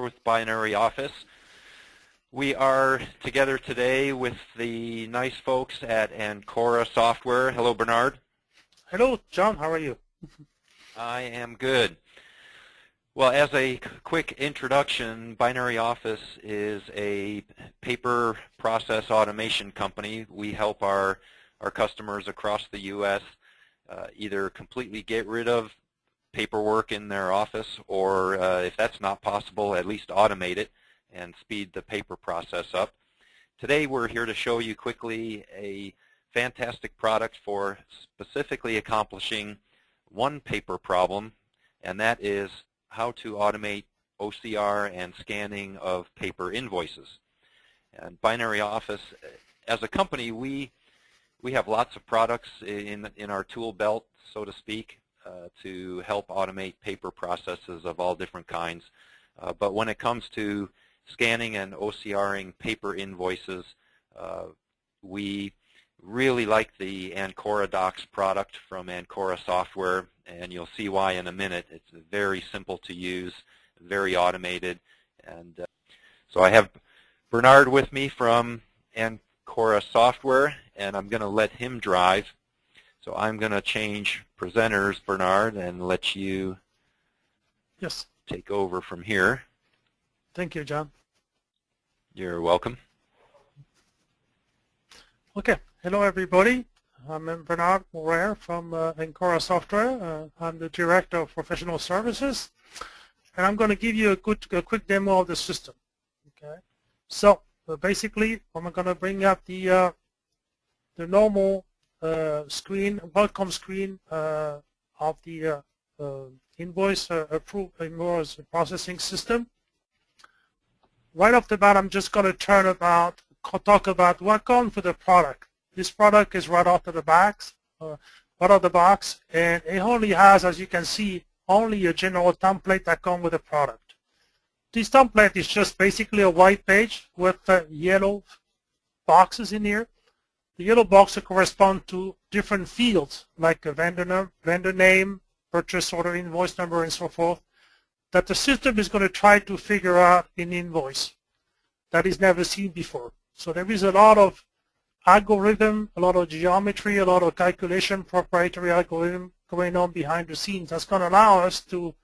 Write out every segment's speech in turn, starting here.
with Binary Office. We are together today with the nice folks at Ancora Software. Hello, Bernard. Hello, John. How are you? I am good. Well, as a quick introduction, Binary Office is a paper process automation company. We help our, our customers across the U.S. Uh, either completely get rid of paperwork in their office or uh, if that's not possible, at least automate it and speed the paper process up. Today we're here to show you quickly a fantastic product for specifically accomplishing one paper problem, and that is how to automate OCR and scanning of paper invoices. And Binary Office, as a company, we we have lots of products in in our tool belt, so to speak, uh, to help automate paper processes of all different kinds. Uh, but when it comes to scanning and OCRing paper invoices, uh, we really like the Ancora Docs product from Ancora Software, and you'll see why in a minute. It's very simple to use, very automated. And uh, so I have Bernard with me from Ancora Software, and I'm going to let him drive so I'm going to change presenters, Bernard, and let you yes. take over from here. Thank you, John. You're welcome. Okay. Hello, everybody. I'm Bernard Morer from uh, Ancora Software. Uh, I'm the Director of Professional Services. And I'm going to give you a, good, a quick demo of the system. Okay. So uh, basically, I'm going to bring up the uh, the normal screen, welcome screen uh, of the uh, invoice invoice processing system. Right off the bat, I'm just going to turn about, talk about comes with the product. This product is right off the box, uh, right out of the box, and it only has, as you can see, only a general template that comes with the product. This template is just basically a white page with uh, yellow boxes in here. The yellow boxes correspond to different fields like a vendor, vendor name, purchase order invoice number, and so forth, that the system is going to try to figure out in invoice that is never seen before. So there is a lot of algorithm, a lot of geometry, a lot of calculation, proprietary algorithm going on behind the scenes that's going to allow us to,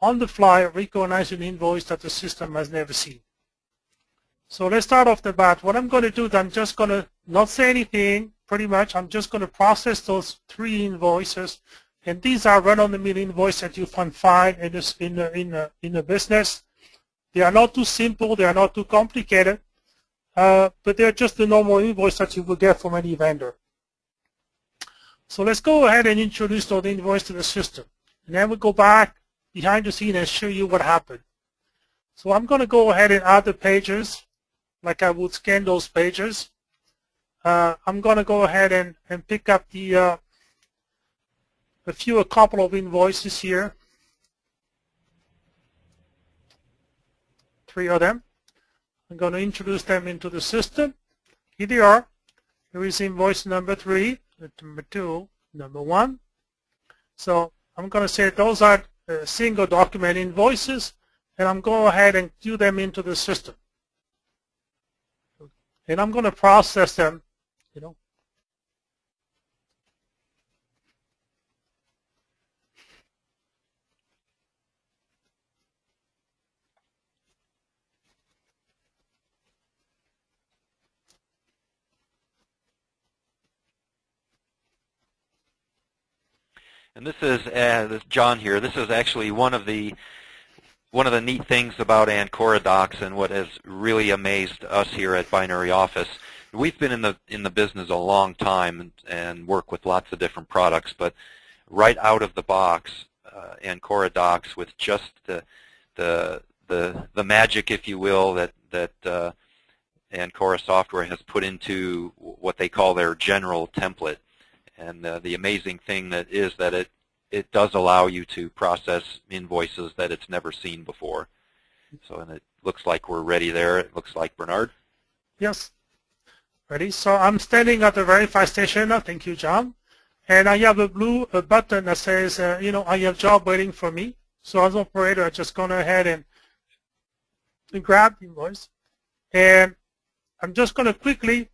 on the fly, recognize an invoice that the system has never seen. So let's start off the bat. What I'm going to do is I'm just going to not say anything, pretty much. I'm just going to process those three invoices. And these are run-of-the-mill invoices that you can find in, this, in, a, in, a, in a business. They are not too simple. They are not too complicated. Uh, but they're just the normal invoice that you will get from any vendor. So let's go ahead and introduce those invoices to the system. And then we'll go back behind the scene and show you what happened. So I'm going to go ahead and add the pages like I would scan those pages. Uh, I'm going to go ahead and, and pick up the uh, a few, a couple of invoices here. Three of them. I'm going to introduce them into the system. Here they are. Here is invoice number three, number two, number one. So I'm going to say those are uh, single document invoices, and I'm going ahead and do them into the system. And I'm going to process them you know. And this is uh, this John here. This is actually one of the one of the neat things about Ancora Docs and what has really amazed us here at Binary Office we've been in the in the business a long time and, and work with lots of different products, but right out of the box, uh, Ancora Docs with just the the the the magic, if you will, that that uh, Ancora software has put into what they call their general template. And uh, the amazing thing that is that it it does allow you to process invoices that it's never seen before. So and it looks like we're ready there. It looks like Bernard. Yes. Ready? So I'm standing at the verify station. Thank you, John. And I have a blue a button that says, uh, you know, I have job waiting for me. So as an operator, I'm just going ahead and to grab the invoice. And I'm just going to quickly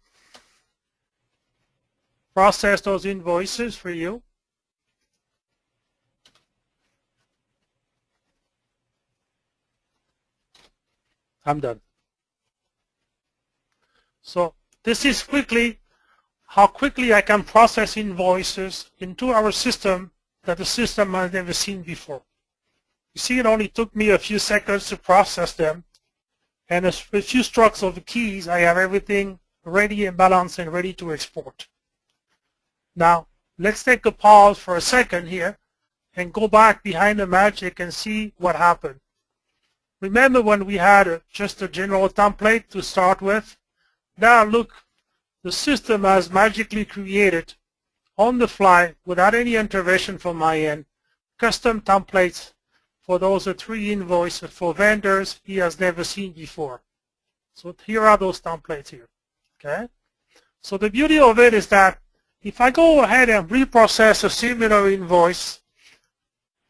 process those invoices for you. I'm done. So this is quickly how quickly I can process invoices into our system that the system has never seen before. You see, it only took me a few seconds to process them. And a few strokes of the keys, I have everything ready and balanced and ready to export. Now, let's take a pause for a second here and go back behind the magic and see what happened. Remember when we had a, just a general template to start with? Now look, the system has magically created on the fly without any intervention from my end custom templates for those three invoices for vendors he has never seen before. So here are those templates here. Okay. So the beauty of it is that if I go ahead and reprocess a similar invoice,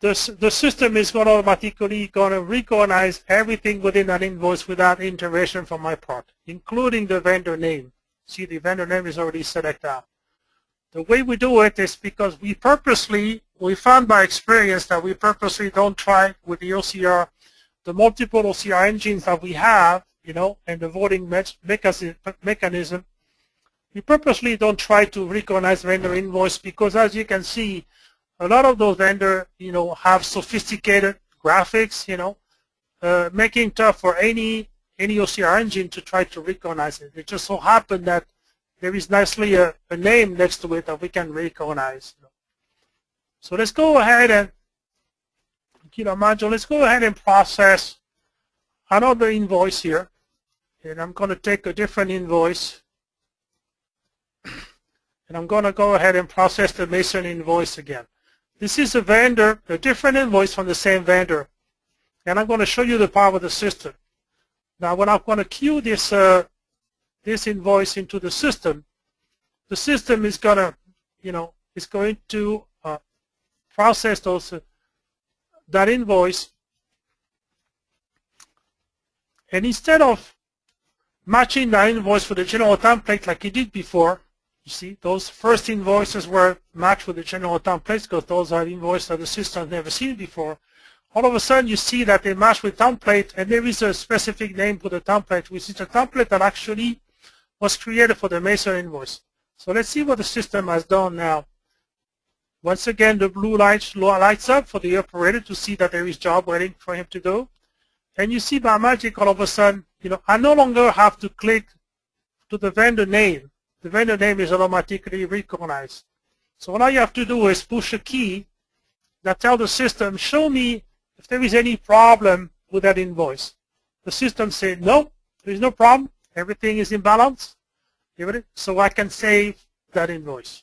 the, the system is going to automatically going to recognize everything within that invoice without intervention from my part, including the vendor name. See, the vendor name is already selected out. The way we do it is because we purposely, we found by experience that we purposely don't try with the OCR, the multiple OCR engines that we have, you know, and the voting mechanism, we purposely don't try to recognize vendor invoice because as you can see, a lot of those vendors, you know, have sophisticated graphics, you know, uh, making tough for any any OCR engine to try to recognize it. It just so happened that there is nicely a, a name next to it that we can recognize. So let's go ahead and, know, module, let's go ahead and process another invoice here. And I'm going to take a different invoice. And I'm going to go ahead and process the Mason invoice again. This is a vendor, a different invoice from the same vendor. And I'm going to show you the power of the system. Now, when I'm going to queue this uh, this invoice into the system, the system is going to, you know, is going to uh, process those uh, that invoice, and instead of matching the invoice for the general template like it did before, you see, those first invoices were matched with the general templates because those are invoices that the system has never seen before all of a sudden you see that they match with template and there is a specific name for the template, which is a template that actually was created for the Mason invoice. So let's see what the system has done now. Once again, the blue light lights up for the operator to see that there is job waiting for him to do. And you see by magic, all of a sudden, you know, I no longer have to click to the vendor name. The vendor name is automatically recognized. So all you have to do is push a key that tells the system, show me if there is any problem with that invoice. The system said, no, there is no problem. Everything is in balance. So I can save that invoice.